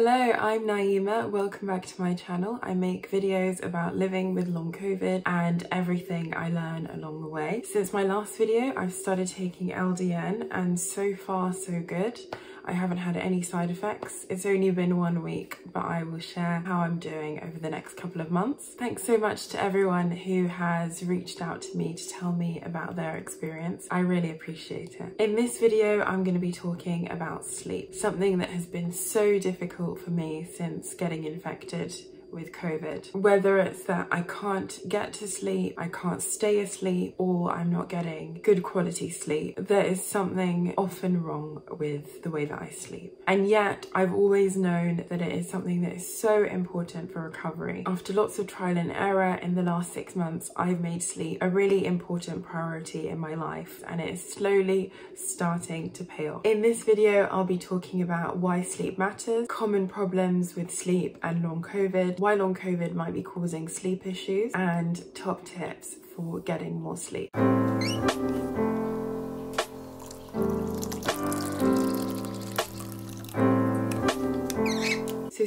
Hello, I'm Naima. Welcome back to my channel. I make videos about living with long COVID and everything I learn along the way. Since my last video, I've started taking LDN and so far so good. I haven't had any side effects. It's only been one week, but I will share how I'm doing over the next couple of months. Thanks so much to everyone who has reached out to me to tell me about their experience. I really appreciate it. In this video, I'm going to be talking about sleep, something that has been so difficult for me since getting infected with COVID. Whether it's that I can't get to sleep, I can't stay asleep, or I'm not getting good quality sleep, there is something often wrong with the way that I sleep. And yet, I've always known that it is something that is so important for recovery. After lots of trial and error in the last six months, I've made sleep a really important priority in my life, and it is slowly starting to pay off. In this video, I'll be talking about why sleep matters, common problems with sleep and long COVID, why long COVID might be causing sleep issues, and top tips for getting more sleep.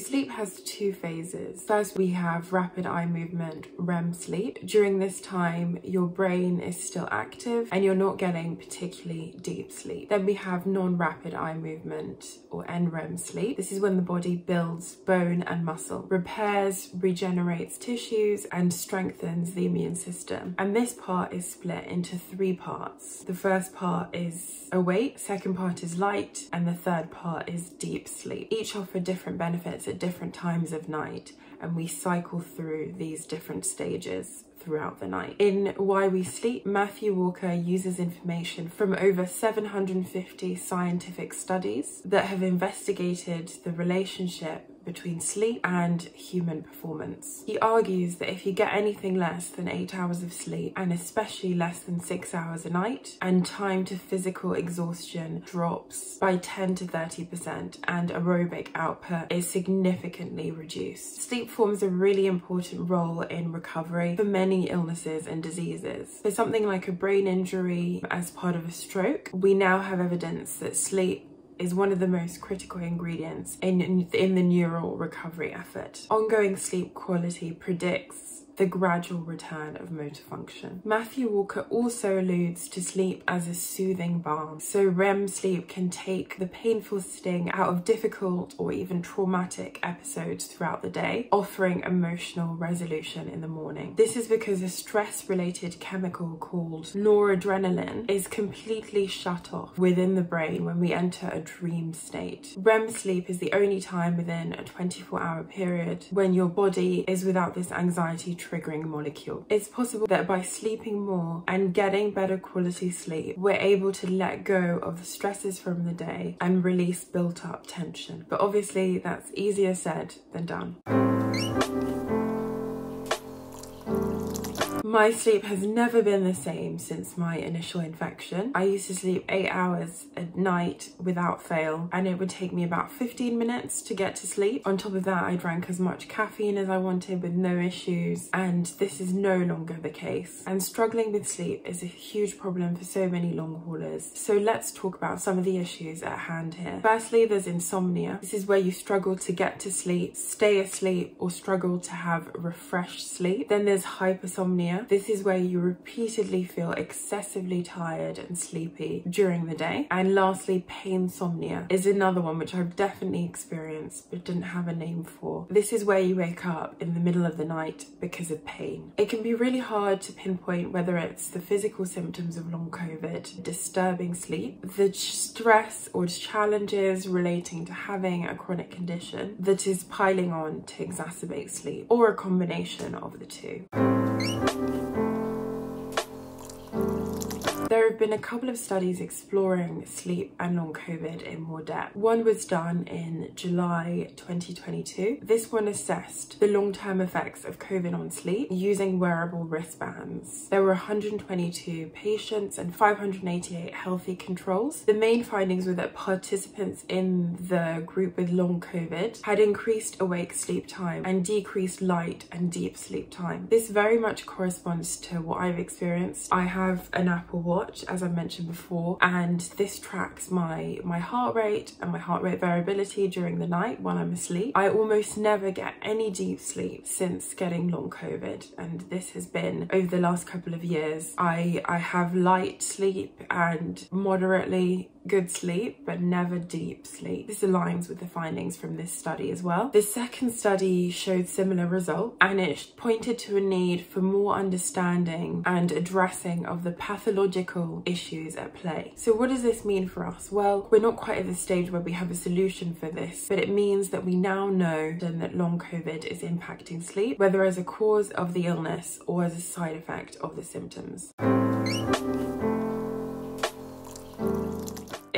Sleep has two phases. First, we have rapid eye movement, REM sleep. During this time, your brain is still active and you're not getting particularly deep sleep. Then we have non-rapid eye movement or NREM sleep. This is when the body builds bone and muscle, repairs, regenerates tissues and strengthens the immune system. And this part is split into three parts. The first part is awake, second part is light, and the third part is deep sleep. Each offer different benefits at different times of night and we cycle through these different stages throughout the night. In Why We Sleep, Matthew Walker uses information from over 750 scientific studies that have investigated the relationship between sleep and human performance. He argues that if you get anything less than eight hours of sleep, and especially less than six hours a night, and time to physical exhaustion drops by 10 to 30%, and aerobic output is significantly reduced. Sleep forms a really important role in recovery for many illnesses and diseases. For something like a brain injury as part of a stroke, we now have evidence that sleep is one of the most critical ingredients in, in the neural recovery effort. Ongoing sleep quality predicts the gradual return of motor function. Matthew Walker also alludes to sleep as a soothing balm. So REM sleep can take the painful sting out of difficult or even traumatic episodes throughout the day, offering emotional resolution in the morning. This is because a stress related chemical called noradrenaline is completely shut off within the brain when we enter a dream state. REM sleep is the only time within a 24 hour period when your body is without this anxiety triggering molecule. It's possible that by sleeping more and getting better quality sleep, we're able to let go of the stresses from the day and release built up tension. But obviously that's easier said than done. My sleep has never been the same since my initial infection. I used to sleep eight hours a night without fail and it would take me about 15 minutes to get to sleep. On top of that, I drank as much caffeine as I wanted with no issues and this is no longer the case. And struggling with sleep is a huge problem for so many long haulers. So let's talk about some of the issues at hand here. Firstly, there's insomnia. This is where you struggle to get to sleep, stay asleep or struggle to have refreshed sleep. Then there's hypersomnia this is where you repeatedly feel excessively tired and sleepy during the day. And lastly, painsomnia is another one which I've definitely experienced but didn't have a name for. This is where you wake up in the middle of the night because of pain. It can be really hard to pinpoint whether it's the physical symptoms of long COVID, disturbing sleep, the stress or challenges relating to having a chronic condition that is piling on to exacerbate sleep, or a combination of the two. There have been a couple of studies exploring sleep and long COVID in more depth. One was done in July 2022. This one assessed the long-term effects of COVID on sleep using wearable wristbands. There were 122 patients and 588 healthy controls. The main findings were that participants in the group with long COVID had increased awake sleep time and decreased light and deep sleep time. This very much corresponds to what I've experienced. I have an Apple Watch watch, as I mentioned before, and this tracks my, my heart rate and my heart rate variability during the night while I'm asleep. I almost never get any deep sleep since getting long COVID, and this has been over the last couple of years. I, I have light sleep and moderately good sleep, but never deep sleep. This aligns with the findings from this study as well. The second study showed similar results and it pointed to a need for more understanding and addressing of the pathological issues at play. So what does this mean for us? Well, we're not quite at the stage where we have a solution for this, but it means that we now know that long COVID is impacting sleep, whether as a cause of the illness or as a side effect of the symptoms.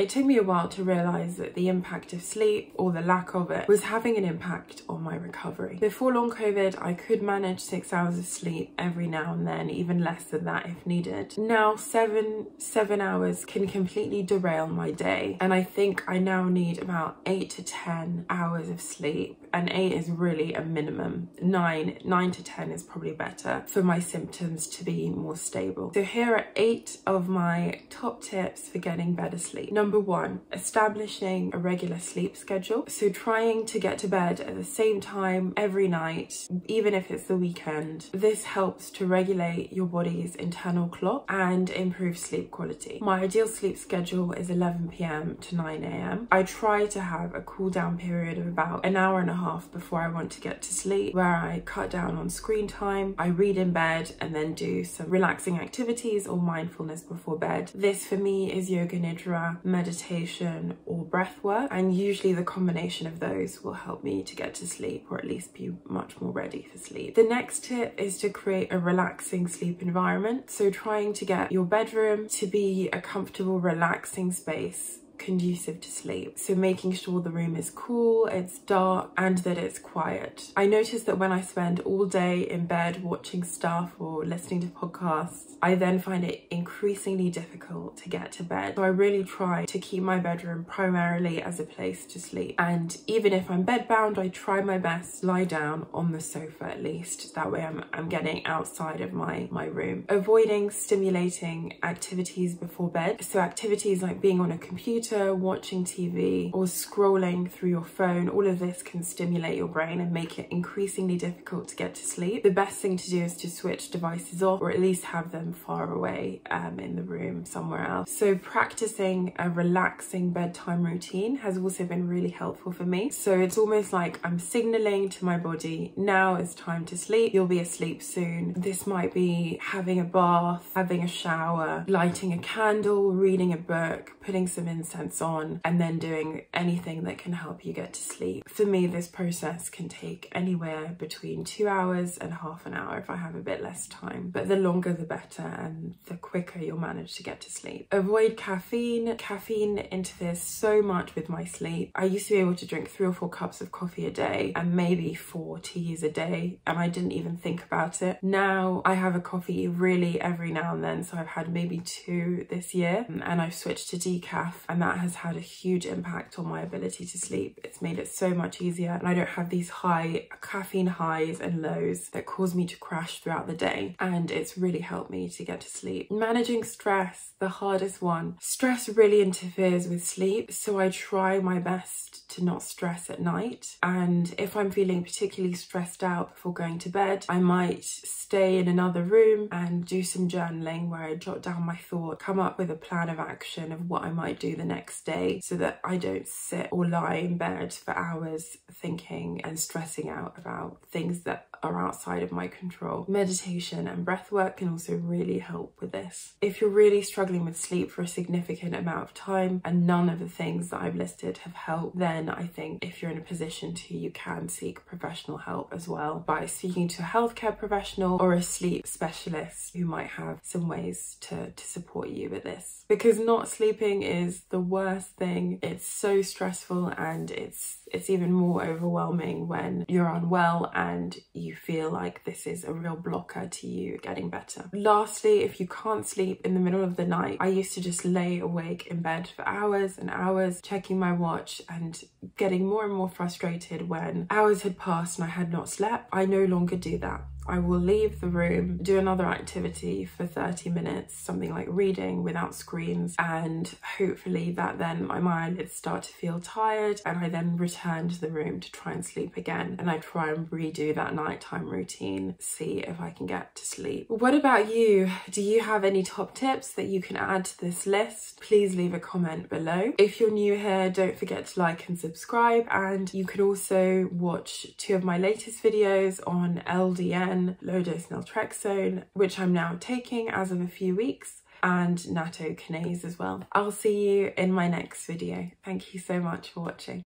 It took me a while to realise that the impact of sleep or the lack of it was having an impact on my recovery. Before long COVID, I could manage six hours of sleep every now and then, even less than that if needed. Now, seven, seven hours can completely derail my day. And I think I now need about eight to 10 hours of sleep and eight is really a minimum. Nine, nine to 10 is probably better for my symptoms to be more stable. So here are eight of my top tips for getting better sleep. Number one, establishing a regular sleep schedule. So trying to get to bed at the same time every night, even if it's the weekend. This helps to regulate your body's internal clock and improve sleep quality. My ideal sleep schedule is 11 p.m. to 9 a.m. I try to have a cool down period of about an hour and a half before I want to get to sleep where I cut down on screen time, I read in bed and then do some relaxing activities or mindfulness before bed. This for me is yoga nidra, meditation or breath work and usually the combination of those will help me to get to sleep or at least be much more ready for sleep. The next tip is to create a relaxing sleep environment. So trying to get your bedroom to be a comfortable relaxing space conducive to sleep. So making sure the room is cool, it's dark, and that it's quiet. I notice that when I spend all day in bed watching stuff or listening to podcasts, I then find it increasingly difficult to get to bed. So I really try to keep my bedroom primarily as a place to sleep. And even if I'm bedbound, I try my best to lie down on the sofa at least. That way I'm, I'm getting outside of my, my room. Avoiding stimulating activities before bed. So activities like being on a computer computer, watching TV, or scrolling through your phone, all of this can stimulate your brain and make it increasingly difficult to get to sleep. The best thing to do is to switch devices off or at least have them far away um, in the room somewhere else. So practicing a relaxing bedtime routine has also been really helpful for me. So it's almost like I'm signaling to my body, now it's time to sleep. You'll be asleep soon. This might be having a bath, having a shower, lighting a candle, reading a book, putting some incense on and then doing anything that can help you get to sleep. For me, this process can take anywhere between two hours and half an hour if I have a bit less time, but the longer the better and the quicker you'll manage to get to sleep. Avoid caffeine. Caffeine interferes so much with my sleep. I used to be able to drink three or four cups of coffee a day and maybe four teas a day and I didn't even think about it. Now I have a coffee really every now and then so I've had maybe two this year and I've switched to decaf and that has had a huge impact on my ability to sleep. It's made it so much easier and I don't have these high caffeine highs and lows that cause me to crash throughout the day and it's really helped me to get to sleep. Managing stress, the hardest one. Stress really interferes with sleep so I try my best to not stress at night and if I'm feeling particularly stressed out before going to bed I might stay in another room and do some journaling where I jot down my thoughts, come up with a plan of action of what I might do the next next day so that I don't sit or lie in bed for hours thinking and stressing out about things that are outside of my control. Meditation and breath work can also really help with this. If you're really struggling with sleep for a significant amount of time and none of the things that I've listed have helped, then I think if you're in a position to, you can seek professional help as well by speaking to a healthcare professional or a sleep specialist who might have some ways to, to support you with this. Because not sleeping is the worst thing. It's so stressful and it's it's even more overwhelming when you're unwell and you feel like this is a real blocker to you getting better. Lastly, if you can't sleep in the middle of the night, I used to just lay awake in bed for hours and hours, checking my watch and getting more and more frustrated when hours had passed and I had not slept. I no longer do that. I will leave the room, do another activity for 30 minutes, something like reading without screens, and hopefully that then my eyelids start to feel tired and I then return to the room to try and sleep again. And I try and redo that nighttime routine, see if I can get to sleep. What about you? Do you have any top tips that you can add to this list? Please leave a comment below. If you're new here, don't forget to like and subscribe and you can also watch two of my latest videos on LDN, low dose naltrexone, which I'm now taking as of a few weeks and nattokinase as well. I'll see you in my next video. Thank you so much for watching.